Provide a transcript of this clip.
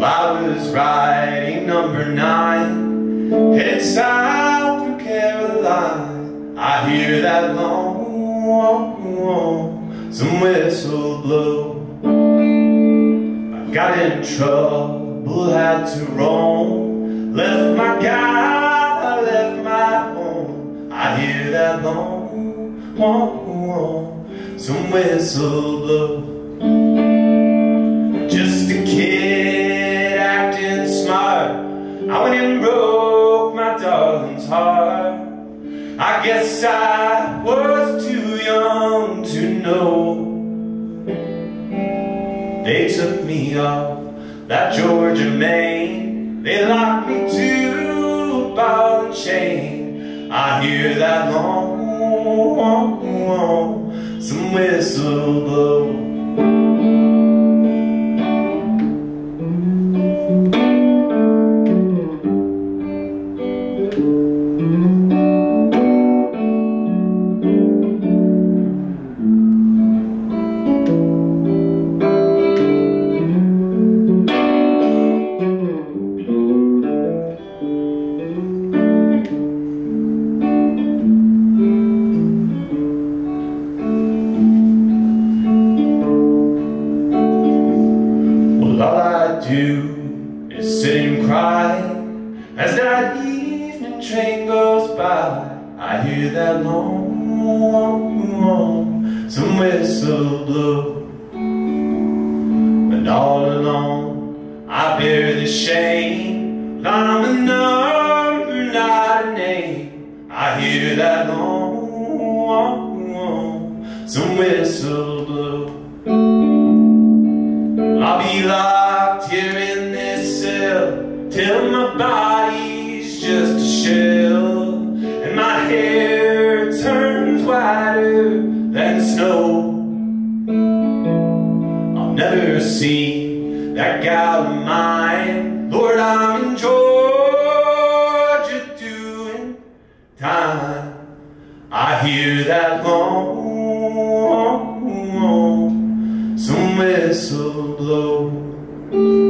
was riding number nine, headed south through Caroline. I hear that long, lonesome whistle blow. I got in trouble, had to roam, left my guy, I left my home. I hear that long, lonesome whistle blow. I guess I was too young to know. They took me off that Georgia main. They locked me to a ball and chain. I hear that long, long, long, some whistle blow. Do is sit and as that evening train goes by. I hear that long, long, some whistle blow. And all alone, I bear the shame. I'm a number, not a name. I hear that long, long, long, some whistle blow. Till my body's just a shell And my hair turns whiter than snow. I'll never see that gal of mine Lord, I'm in Georgia doing time. I hear that long whistle blow.